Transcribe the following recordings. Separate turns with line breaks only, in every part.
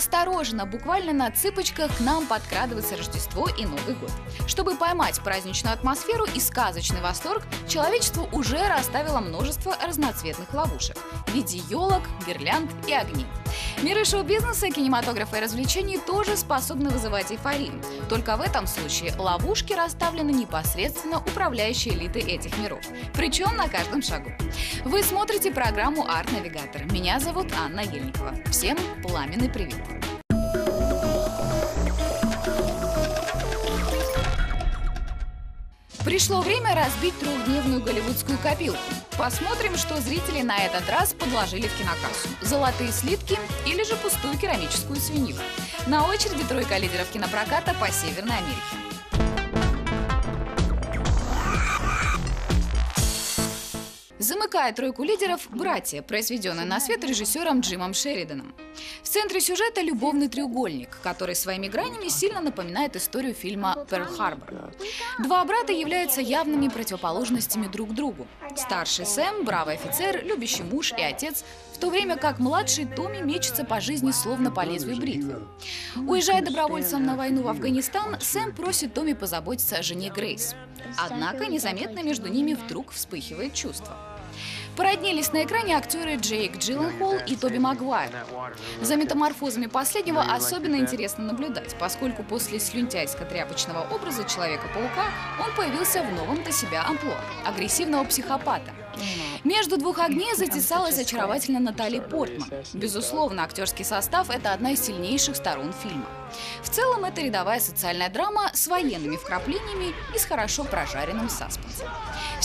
Осторожно, буквально на цыпочках к нам подкрадывается Рождество и Новый год. Чтобы поймать праздничную атмосферу и сказочный восторг, человечество уже расставило множество разноцветных ловушек в виде елок, гирлянд и огней. Миры шоу-бизнеса, кинематографа и развлечений тоже способны вызывать эйфорию. Только в этом случае ловушки расставлены непосредственно управляющей элитой этих миров. Причем на каждом шагу. Вы смотрите программу «Арт Навигатор». Меня зовут Анна Ельникова. Всем пламенный привет! Пришло время разбить трехдневную голливудскую копилку. Посмотрим, что зрители на этот раз подложили в кинокассу. Золотые слитки или же пустую керамическую свинью. На очереди тройка лидеров кинопроката по Северной Америке. Замыкает тройку лидеров «Братья», произведенная на свет режиссером Джимом Шериданом. В центре сюжета любовный треугольник, который своими гранями сильно напоминает историю фильма «Перл Харбор». Два брата являются явными противоположностями друг другу. Старший Сэм – бравый офицер, любящий муж и отец, в то время как младший Томми мечется по жизни словно по лезвию бритвы. Уезжая добровольцем на войну в Афганистан, Сэм просит Томми позаботиться о жене Грейс. Однако незаметно между ними вдруг вспыхивает чувство. Породнились на экране актеры Джейк Джилленхол и Тоби Магуайр. За метаморфозами последнего особенно интересно наблюдать, поскольку после слюнтяйско-тряпочного образа Человека-паука он появился в новом-то себя амплуа – агрессивного психопата. Между двух огней затесалась очаровательная Натали Портман. Безусловно, актерский состав – это одна из сильнейших сторон фильма. В целом, это рядовая социальная драма с военными вкраплениями и с хорошо прожаренным саспенсом.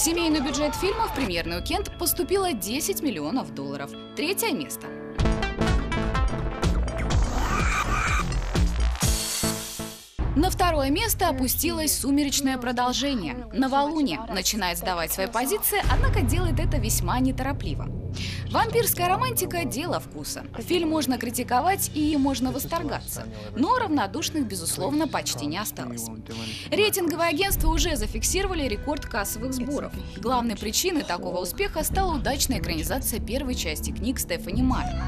Семейный бюджет фильма в премьерный уикенд поступило 10 миллионов долларов. Третье место. На второе место опустилось «Сумеречное продолжение». Новолуние начинает сдавать свои позиции, однако делает это весьма неторопливо. Вампирская романтика – дело вкуса. Фильм можно критиковать и можно восторгаться, но равнодушных, безусловно, почти не осталось. Рейтинговые агентства уже зафиксировали рекорд кассовых сборов. Главной причиной такого успеха стала удачная экранизация первой части книг Стефани Майер.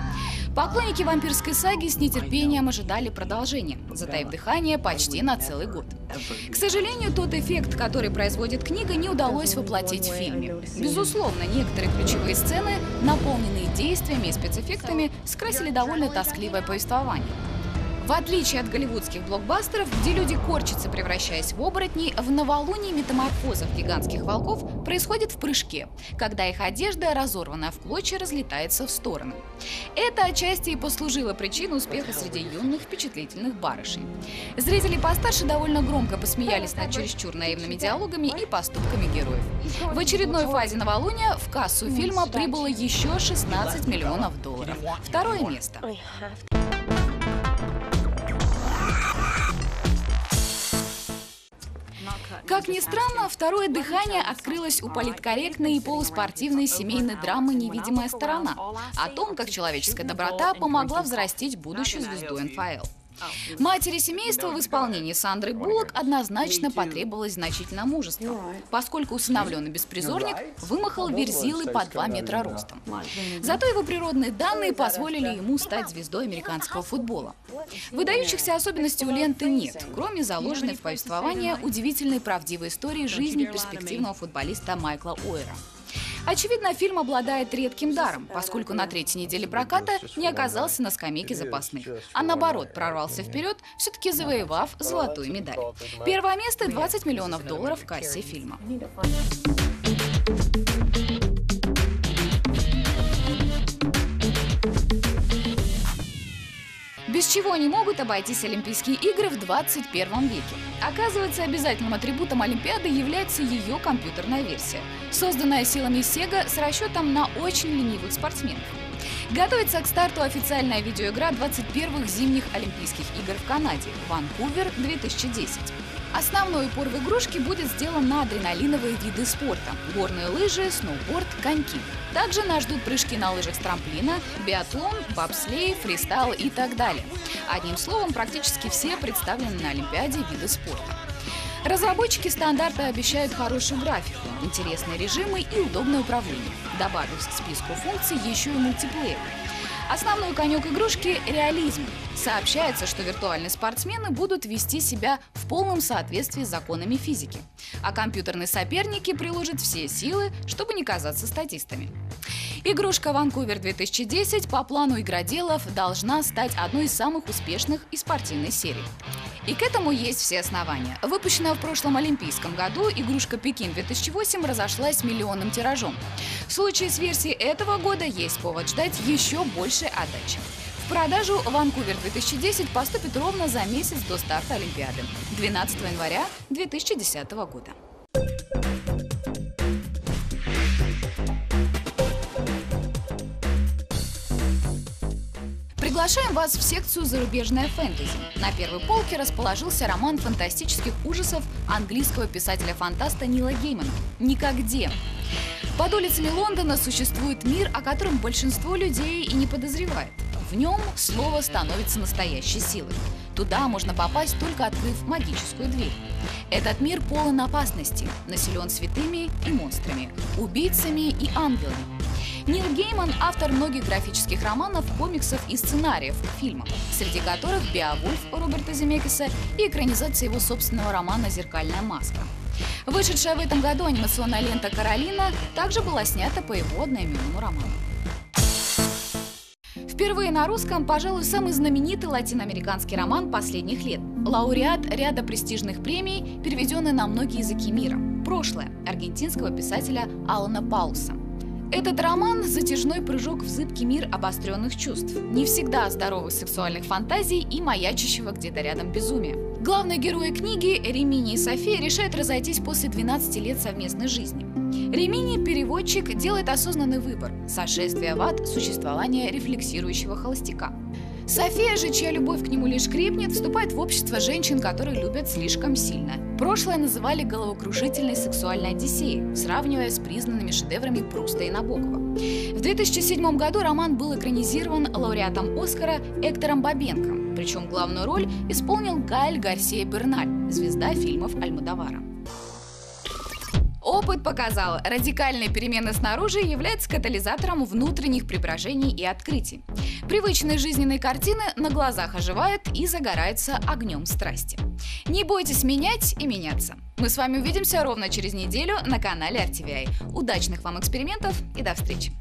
Поклонники вампирской саги с нетерпением ожидали продолжения, затаив дыхание почти на целый год. К сожалению, тот эффект, который производит книга, не удалось воплотить в фильме. Безусловно, некоторые ключевые сцены, наполненные действиями и спецэффектами, скрасили довольно тоскливое повествование. В отличие от голливудских блокбастеров, где люди корчатся, превращаясь в оборотней, в новолунии метаморфозов гигантских волков происходит в прыжке, когда их одежда, разорванная в клочья, разлетается в стороны. Это отчасти и послужило причиной успеха среди юных впечатлительных барышей. Зрители постарше довольно громко посмеялись над чересчур наивными диалогами и поступками героев. В очередной фазе новолуния в кассу фильма прибыло еще 16 миллионов долларов. Второе место. Как ни странно, второе дыхание открылось у политкорректной и полуспортивной семейной драмы «Невидимая сторона» о том, как человеческая доброта помогла взрастить будущую звезду НФЛ. Матери семейства в исполнении Сандры Буллок однозначно потребовалось значительно мужества, поскольку усыновленный беспризорник вымахал верзилы по 2 метра ростом. Зато его природные данные позволили ему стать звездой американского футбола. Выдающихся особенностей у ленты нет, кроме заложенной в повествование удивительной правдивой истории жизни перспективного футболиста Майкла Уэра. Очевидно, фильм обладает редким даром, поскольку на третьей неделе проката не оказался на скамейке запасных, а наоборот прорвался вперед, все-таки завоевав золотую медаль. Первое место – 20 миллионов долларов в кассе фильма. Без чего не могут обойтись Олимпийские игры в 21 веке? Оказывается, обязательным атрибутом Олимпиады является ее компьютерная версия, созданная силами Sega с расчетом на очень ленивых спортсменов. Готовится к старту официальная видеоигра 21-х зимних Олимпийских игр в Канаде «Ванкувер 2010». Основной упор в игрушке будет сделан на адреналиновые виды спорта – горные лыжи, сноуборд, коньки. Также нас ждут прыжки на лыжах с трамплина, биатлон, бобслей, фристайл и так далее. Одним словом, практически все представлены на Олимпиаде виды спорта. Разработчики стандарта обещают хорошую графику, интересные режимы и удобное управление, добавив к списку функций еще и мультиплеер. Основной конек игрушки – реализм. Сообщается, что виртуальные спортсмены будут вести себя в полном соответствии с законами физики, а компьютерные соперники приложат все силы, чтобы не казаться статистами. Игрушка Ванкувер 2010 по плану игроделов должна стать одной из самых успешных и спортивной серий. И к этому есть все основания. Выпущенная в прошлом Олимпийском году, игрушка Пекин 2008 разошлась миллионным тиражом. В случае с версией этого года есть повод ждать еще большей отдачи. В продажу Ванкувер 2010 поступит ровно за месяц до старта Олимпиады, 12 января 2010 года. Приглашаем вас в секцию «Зарубежная фэнтези». На первой полке расположился роман фантастических ужасов английского писателя-фантаста Нила Геймана «Никогде». Под улицами Лондона существует мир, о котором большинство людей и не подозревает. В нем слово становится настоящей силой. Туда можно попасть, только открыв магическую дверь. Этот мир полон опасностей, населен святыми и монстрами, убийцами и ангелами. Нил Гейман – автор многих графических романов, комиксов и сценариев фильмов, среди которых «Беовульф» Роберта Земекиса и экранизация его собственного романа «Зеркальная маска». Вышедшая в этом году анимационная лента «Каролина» также была снята по его одноименному роману. Впервые на русском, пожалуй, самый знаменитый латиноамериканский роман последних лет. Лауреат ряда престижных премий, переведенный на многие языки мира. «Прошлое» аргентинского писателя Алана Пауса. Этот роман – затяжной прыжок в зыбкий мир обостренных чувств, не всегда здоровых сексуальных фантазий и маячащего где-то рядом безумия. Главные герои книги, Ремини и София, решают разойтись после 12 лет совместной жизни. Ремини, переводчик, делает осознанный выбор – сошествие в ад существования рефлексирующего холостяка. София же, чья любовь к нему лишь крепнет, вступает в общество женщин, которые любят слишком сильно. Прошлое называли головокрушительной сексуальной одиссеей, сравнивая с признанными шедеврами Пруста и Набокова. В 2007 году роман был экранизирован лауреатом Оскара Эктором Бабенко, причем главную роль исполнил Гаэль Гарсия Берналь, звезда фильмов Альмудавара. Опыт показал, радикальные перемены снаружи являются катализатором внутренних преображений и открытий. Привычные жизненные картины на глазах оживают и загораются огнем страсти. Не бойтесь менять и меняться. Мы с вами увидимся ровно через неделю на канале RTVI. Удачных вам экспериментов и до встречи!